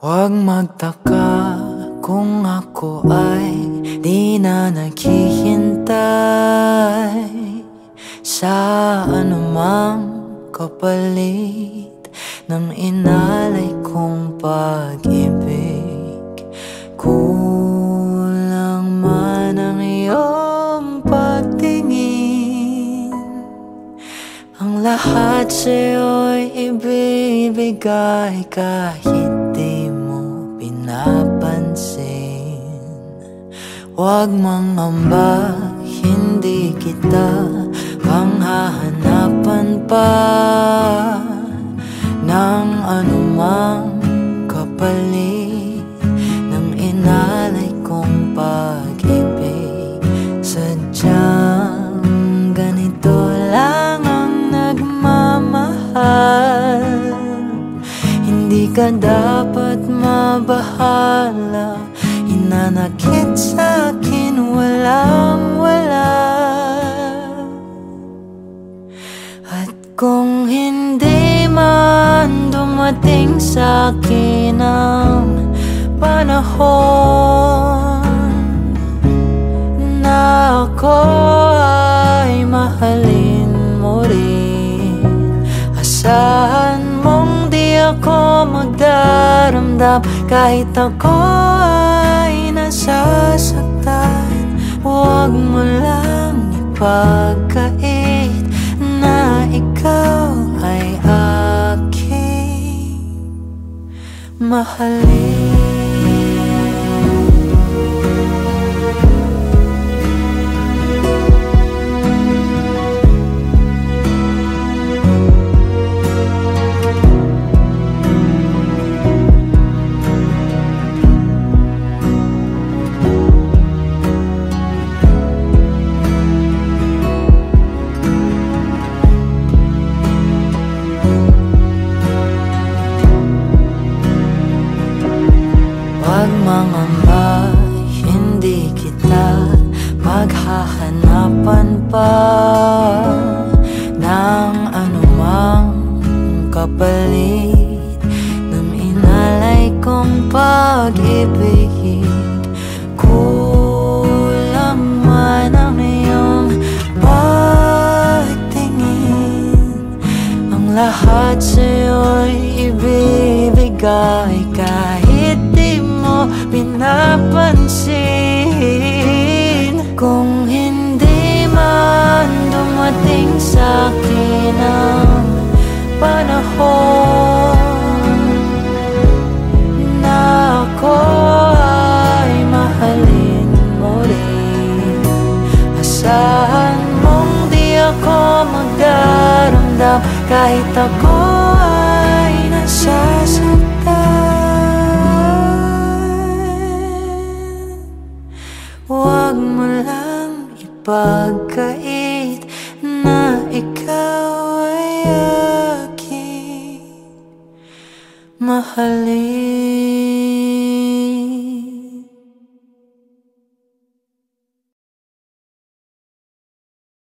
Huwag magtaka kung ako ay di na naghihintay. Sa anumang kapalit ng inalay kong pag-ibig Kulang man ang iyong pagtingin Ang lahat sa'yo'y ibibigay kahit napansin Huwag mangamba, hindi kita panghahanapan pa ka dapat mabahala. Hinanakit sa akin walang wala. At kung hindi man dumating sa akin ang panahon Na ako magdaramdam kahit ako ay nasasaktan Huwag mo lang ipagkait Na ikaw ay aking mahalin mangamba Hindi kita maghahanapan pa Ng anumang kapalit Ng inalay kong pag-ibig Kulang man ang iyong pagtingin Ang lahat sa'yo'y magdaramdam Kahit ako ay nasasaktan. Huwag mo lang ipagkait na ikaw ay aking mahalin